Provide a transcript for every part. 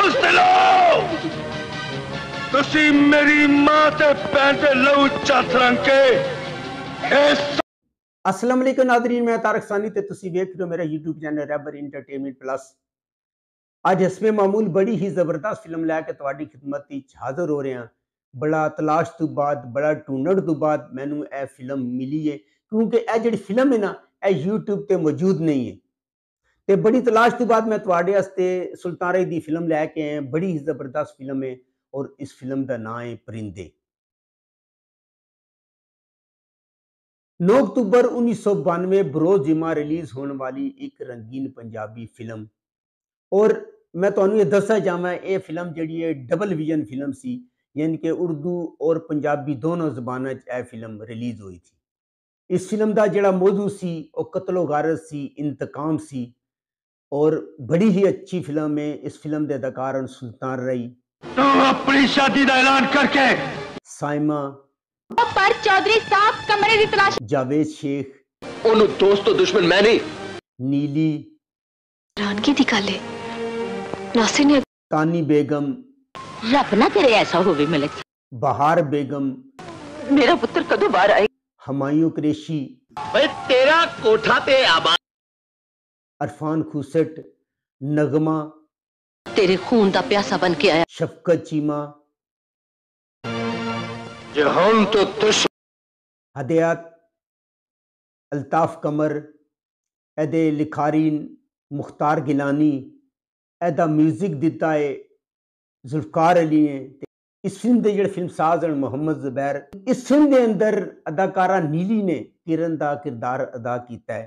اس لو تسی میری ماں تے پینٹے لو چت رنگ کے اسلام علیکم ناظرین میں تارک ثانی تے تسی ویکھ رہے ہو میرا یوٹیوب چینل ریبر انٹرٹینمنٹ پلس آج اس میں معمول بڑی ہی زبردست فلم لے کے تواڈی خدمت وچ حاضر ہو رہے ہیں بڑا تلاش تو بعد بڑا ٹونڈ تو بعد مینوں اے فلم ملی ہے کیونکہ اے جڑی فلم ہے نا اے یوٹیوب تے موجود نہیں ہے تے بڑی تلاش تو بعد میں تعے سلطان رہی دی فلم لے کے ہیں بڑی ہی زبردست فلم ہے اور اس فلم دا نام پرندے نو اکتوبر انیس سو بانوے برو جمعہ ریلیز ہونے والی ایک رنگین پنجابی فلم اور میں تو انہوں یہ دسا جاؤں اے فلم جڑی ہے ڈبل ویجن فلم سی یعنی کہ اردو اور پنجابی دونوں زبانہ اے فلم ریلیز ہوئی تھی اس فلم دا جڑا موضوع سی اور قتل و غارت سی انتقام سی اور بڑی ہی اچھی فلم میں اس فلم دے اداکارن سلطان رئی تو اپنی شادی دا اعلان کر کے سائمہ پر چودری صاحب کمرے دی تلاش جاوید شیخ انہوں دوست و دشمن میں نہیں نیلی ران کی دکھا لے ناصر نے تانی بیگم رب نہ کرے ایسا ہوئے ملک بہار بیگم میرا پتر کدو بار آئے ہمائیوں کریشی تیرا کوٹھا پہ آباد عرفان خوسٹ نغمہ تیرے خون دا پیاسا بن کے آیا شفقت چیما جہان تو تش حدیات الطاف کمر ایدے لکھارین مختار گلانی ایدا میوزک دیتا ہے ذلفکار علی ہیں اس فلم دے جڑے فلم ساز ہیں محمد زبیر اس فلم دے اندر اداکارہ نیلی نے کرن دا کردار ادا کیتا ہے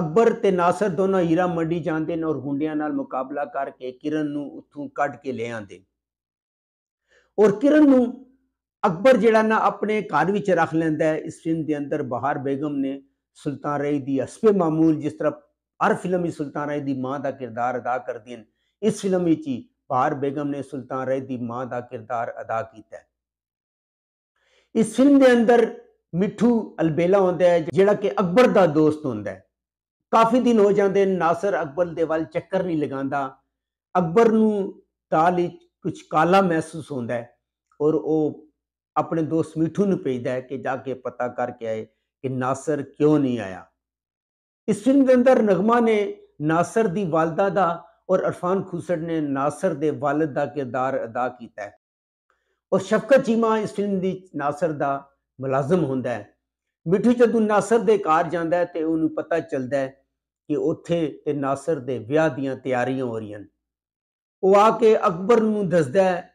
اکبر تاسر دونوں ہیرا منڈی جانے اور گنڈیاں مقابلہ کر کے کرن کٹ کے لے آتے ہیں اور کرن اکبر جا اپنے گھر رکھ لینا ہے اس فلم کے اندر بہار بیگم نے سلطان رئی کی ہسبے معمول جس طرح ہر فلم سلطان رئی کی ماں کا کردار ادا کردی اس فلم بھی بہار بیگم نے سلطان رئی کی ماں کا کردار ادا کیا اس فلم کے اندر مٹھو البیلا آتا ہے جا کے کہ اکبر کا دوست ہوں ਕਾਫੀ کافی دن ہو جاتے ناصر اکبر دل چکر نہیں لگا اکبر تال ہی کچھ کالا محسوس ہوتا ہے اور وہ اپنے دوست میٹھو نے بھیجد ہے کہ جا کے پتا کر کے آئے کہ ناصر کیوں نہیں آیا اس فلم نغما نے ناصر دی والدہ کا اور ارفان خوسڑ نے ناصر کے والد کا کردار ادا کیا اور شفق چیما اس فلم بھی ناصر کا ملازم ہوں میٹھو جدو ناصر دے کار جان ہے تو ان پتہ چلتا ہے ਕਿ ਉੱਥੇ ਤੇ ਨਾਸਰ ਦੇ ਵਿਆਹ ਦੀਆਂ ਤਿਆਰੀਆਂ ਹੋ ਰਹੀਆਂ ਉਹ ਆ ਕੇ ਅਕਬਰ ਨੂੰ ਦੱਸਦਾ ਹੈ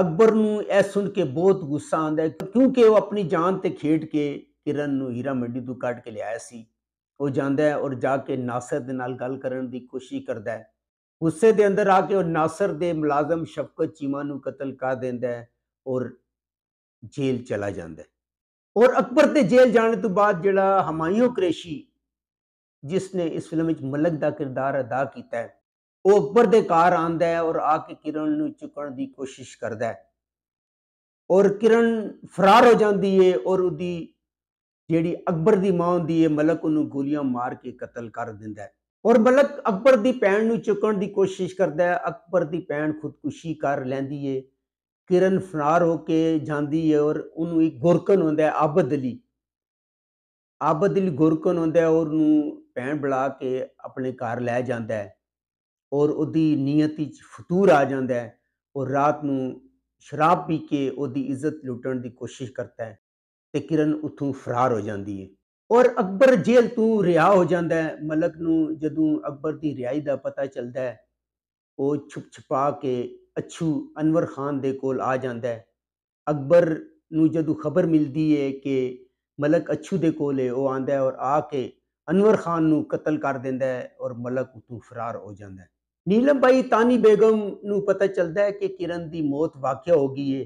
ਅਕਬਰ ਨੂੰ ਇਹ ਸੁਣ ਕੇ ਬਹੁਤ ਗੁੱਸਾ ਆਉਂਦਾ ਕਿਉਂਕਿ ਉਹ ਆਪਣੀ ਜਾਨ ਤੇ ਖੇਡ ਕੇ ਕਿਰਨ ਨੂੰ ਹੀਰਾ ਮੰਡੀ ਤੋਂ ਕੱਢ ਕੇ ਲਿਆਇਆ ਸੀ ਉਹ ਜਾਂਦਾ ਹੈ ਔਰ ਜਾ ਕੇ ਨਾਸਰ ਦੇ ਨਾਲ ਗੱਲ ਕਰਨ ਦੀ ਕੋਸ਼ਿਸ਼ ਕਰਦਾ ਹੈ ਗੁੱਸੇ ਦੇ ਅੰਦਰ ਆ ਕੇ ਉਹ ਨਾਸਰ ਦੇ ਮੁਲਾਜ਼ਮ ਸ਼ਫਕਤ ਚੀਮਾ ਨੂੰ ਕਤਲ ਕਰ ਦਿੰਦਾ ਹੈ ਔਰ ਜੇਲ੍ਹ ਚਲਾ ਜਾਂਦਾ ਹੈ ਔਰ ਅਕਬਰ ਤੇ ਜੇਲ੍ਹ ਜਾਣ ਤੋਂ ਬਾਅਦ ਜਿਹੜਾ ਹਮਾਇਓ ਕ੍ਰੇਸ਼ੀ ਜਿਸ ਨੇ ਇਸ ਫਿਲਮ ਵਿੱਚ ਮਲਕ ਦਾ ਕਿਰਦਾਰ ਅਦਾ ਕੀਤਾ ਹੈ ਉਹ ਉੱਪਰ ਦੇ ਕਾਰ ਆਂਦਾ ਹੈ ਔਰ ਆ ਕੇ ਕਿਰਨ ਨੂੰ ਚੁੱਕਣ ਦੀ ਕੋਸ਼ਿਸ਼ ਕਰਦਾ ਹੈ ਔਰ ਕਿਰਨ ਫਰਾਰ ਹੋ ਜਾਂਦੀ ਏ ਔਰ ਉਹਦੀ ਜਿਹੜੀ ਅਕਬਰ ਦੀ ਮਾਂ ਹੁੰਦੀ ਏ ਮਲਕ ਉਹਨੂੰ ਗੋਲੀਆਂ ਮਾਰ ਕੇ ਕਤਲ ਕਰ ਦਿੰਦਾ ਹੈ ਔਰ ਮਲਕ ਅਕਬਰ ਦੀ ਭੈਣ ਨੂੰ ਚੁੱਕਣ ਦੀ ਕੋਸ਼ਿਸ਼ ਕਰਦਾ ਹੈ ਅਕਬਰ ਦੀ ਭੈਣ ਖੁਦਕੁਸ਼ੀ ਕਰ ਲੈਂਦੀ ਏ ਕਿਰਨ ਫਰਾਰ ਹੋ ਕੇ ਜਾਂਦੀ ਏ ਔਰ ਉਹਨੂੰ ਇੱਕ ਗੁਰਕਨ ਹੁੰਦਾ ਹੈ ਅਬਦਲੀ ਅਬਦਲੀ ਗੁਰਕਨ ਹੁੰਦਾ ਹੈ ਔਰ ਨੂੰ بین بلا کے اپنے گھر لے جانا ہے اور وہی نیت فتور آ جا رات شراب پی کے وہی عزت لٹن کی کوشش کرتا ہے تو کرن اتوں فرار ہو جاتی ہے اور اکبر جیل تو رہا ہو جاتا ہے ملک ندو اکبر کی ریائی کا پتا چلتا ہے وہ چھپ چھپا کے اچھو انور خان دکبر جدو خبر ملتی ہے کہ ملک اچھو دول ہے وہ آد آ کے انور خ خان قتل کر دیا ہے اور ملک اتو فرار ہو جاتا ہے نیلم بائی تانی بیگم نت چلتا ہے کہ کرن کی موت واقع ہو گئی ہے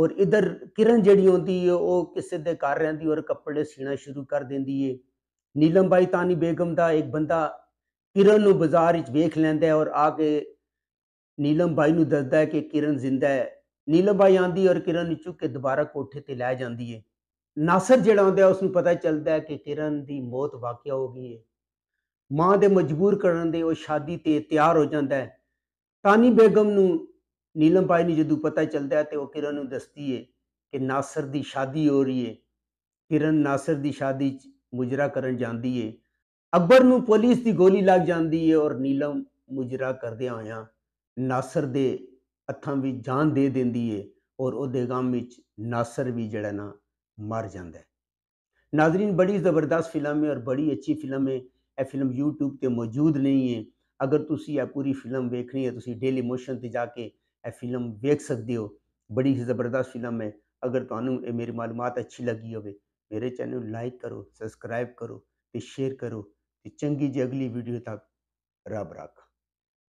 اور ادھر کرن جہی آسے دے گھر رہ کپڑے سینے شروع کر دینی ہے نیلم بائی تانی بیگم کا ایک بندہ کرن بازار ویخ لینا ہے اور آ کے نیلم بائی نسد ہے کہ کرن زندہ ہے نیلم بائی آر کرن چکے دوبارہ کوٹے تحریر ہے ਨਾਸਰ ਜਿਹੜਾ ਹੁੰਦਾ ਉਸ ਨੂੰ ਪਤਾ ਚੱਲਦਾ ਕਿ ਕਿਰਨ ਦੀ ਮੌਤ ਵਾਕਿਆ ਹੋ ਗਈ ਹੈ ਮਾਂ ਦੇ ਮਜਬੂਰ ਕਰਨ ਦੇ ਉਹ ਸ਼ਾਦੀ ਤੇ ਤਿਆਰ ਹੋ ਜਾਂਦਾ ਹੈ ਤਾਨੀ ਬੇਗਮ ਨੂੰ ਨੀਲਮ ਬਾਈ ਨੂੰ ਜਦੋਂ ਪਤਾ ਚੱਲਦਾ ਹੈ ਤੇ ਉਹ ਕਿਰਨ ਨੂੰ ਦੱਸਦੀ ਹੈ ਕਿ ਨਾਸਰ ਦੀ ਸ਼ਾਦੀ ਹੋ ਰਹੀ ਹੈ ਕਿਰਨ ਨਾਸਰ ਦੀ ਸ਼ਾਦੀ 'ਚ ਮੁਜਰਾ ਕਰਨ ਜਾਂਦੀ ਹੈ ਅਕਬਰ ਨੂੰ ਪੁਲਿਸ ਦੀ ਗੋਲੀ ਲੱਗ ਜਾਂਦੀ ਹੈ ਔਰ ਨੀਲਮ ਮੁਜਰਾ ਕਰਦੇ ਆਇਆ ਨਾਸਰ ਦੇ ਹੱਥਾਂ ਵਿੱਚ ਜਾਨ ਦੇ ਦਿੰਦੀ ਹੈ ਔਰ ਉਹਦੇ ਗਮ ਵਿੱਚ ਨਾਸਰ ਵੀ ਜਿਹੜਾ ਨਾ مر ہے ناظرین بڑی زبردست فلم ہے اور بڑی اچھی فلم ہے یہ فلم یوٹیوب تے موجود نہیں ہے اگر تسی یہ پوری فلم ویکھنی ہے تسی ڈیلی موشن تے جا کے یہ فلم ویکھ سکتے ہو بڑی ہی زبردست فلم ہے اگر اے میری معلومات اچھی لگی ہوے چینل لائک کرو سبسکرائب کرو تے شیئر کرو تے چنگی جی اگلی ویڈیو تک رب رکھ